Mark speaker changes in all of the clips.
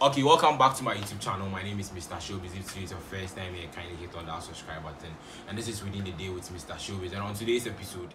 Speaker 1: Okay, welcome back to my YouTube channel. My name is Mr. Showbiz. If today is your first time here, kindly hit on that subscribe button. And this is Within the Day with Mr. Showbiz. And on today's episode,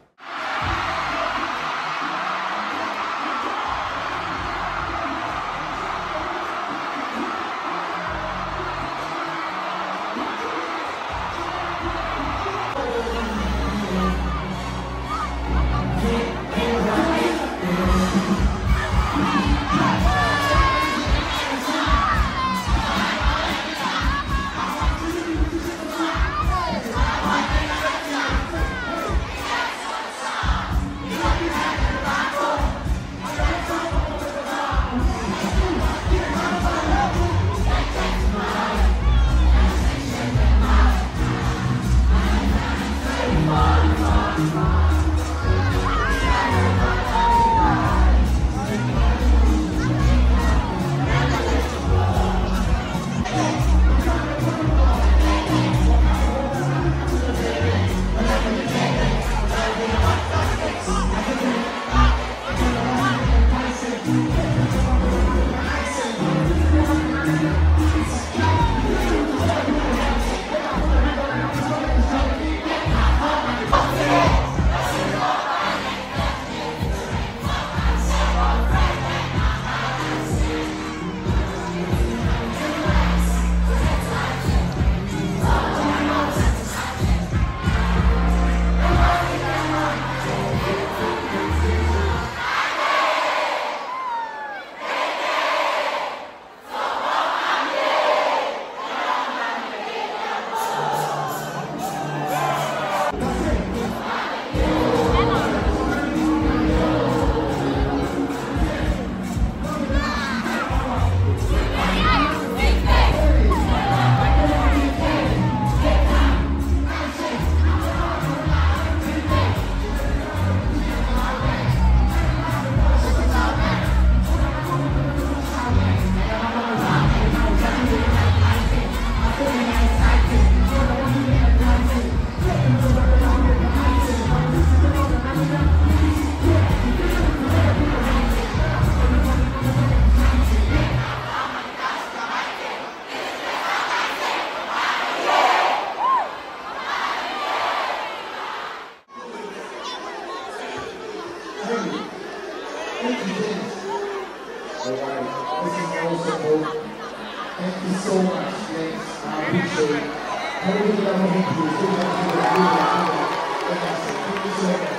Speaker 2: Thank you so much. I appreciate it. Do is going to. Thank you so much.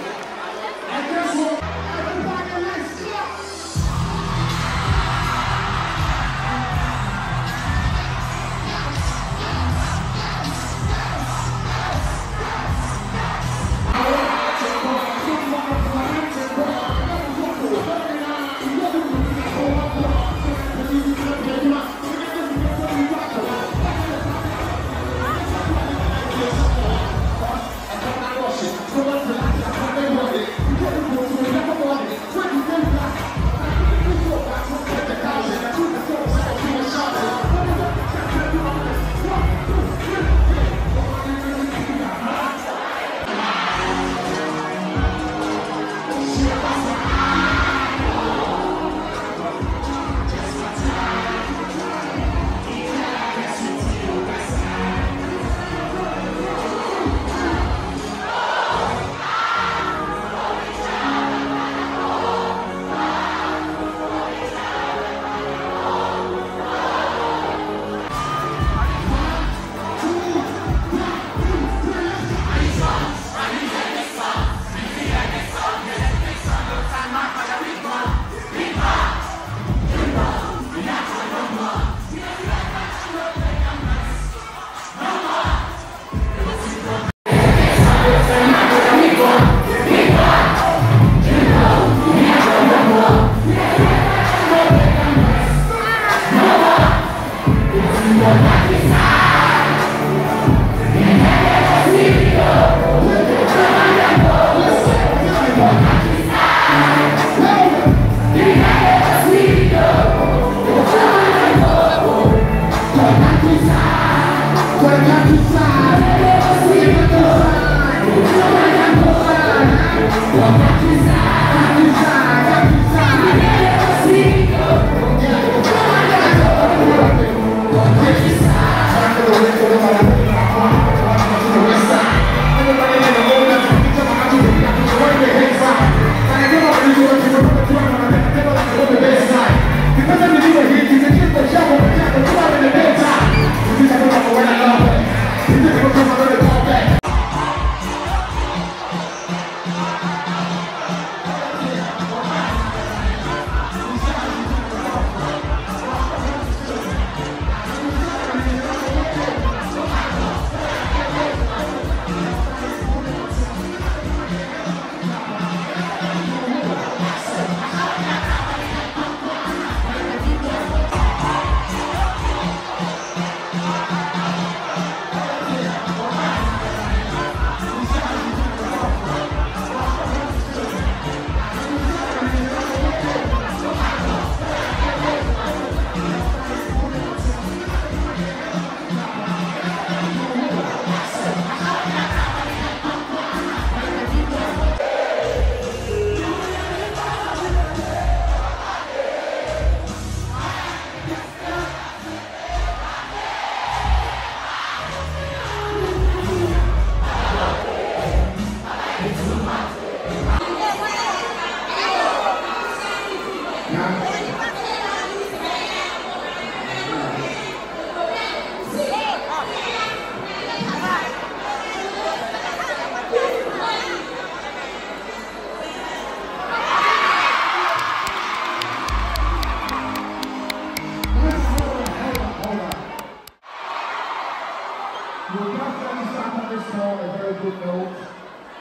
Speaker 2: Good note.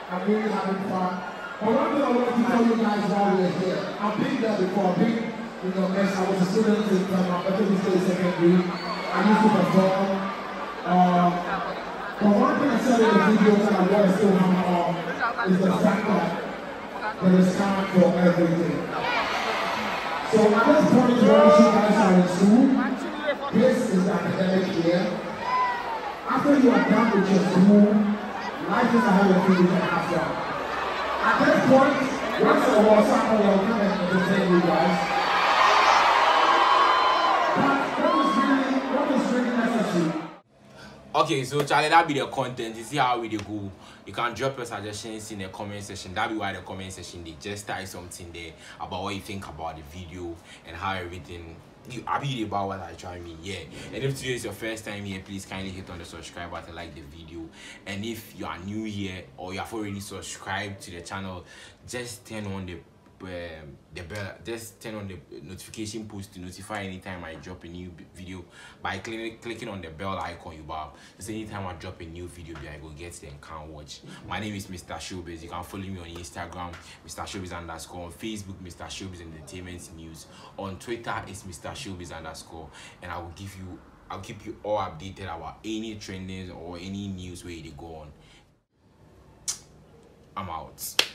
Speaker 2: I'm really having fun. But one thing I want to tell you guys while we're here, I've been there before. I've been in your mess. I was a student in um, Methodist State Secondary. I used to perform. But one thing I said in the videos that I want to still hammer on is the fact that there is time for everything. So at this point, while you guys are in school, this is the academic year. After you are done with your school, life is ahead of you, you can have fun. At this point, in a while, someone will come and entertain you guys.
Speaker 1: Okay, so Charlie, that be the content. You see how we go. You can drop your suggestions in the comment section. That be why the comment section they just type something there about what you think about the video and how everything. You happy about what I try me, yeah. And if today is your first time here, please kindly hit on the subscribe button, like the video. And if you are new here or you have already subscribed to the channel, just turn on the Eh, the bell just turn on the notification post to notify anytime i drop a new video. By clicking on the bell icon you bow. Just anytime i drop a new video i go get them can watch. My name is mr showbiz. You can follow me on instagram mr showbiz underscore on facebook mr showbiz entertainment news. On twitter it's mr showbiz underscore. And i will give you i'll keep you all updated about any trendings or any news where they go on. I'm out